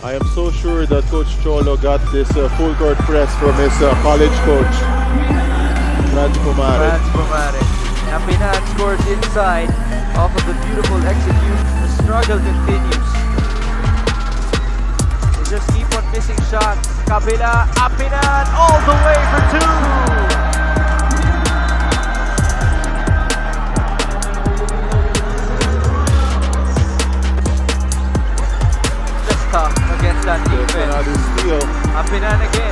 I am so sure that Coach Cholo got this uh, full court press from his uh, college coach, Franz Pumaren. Franz Pumaren. Napinan scores inside off of the beautiful execution. The struggle continues. They just keep on missing shots. Kabila, Apinan all the way for two. I do still. I've been on the game.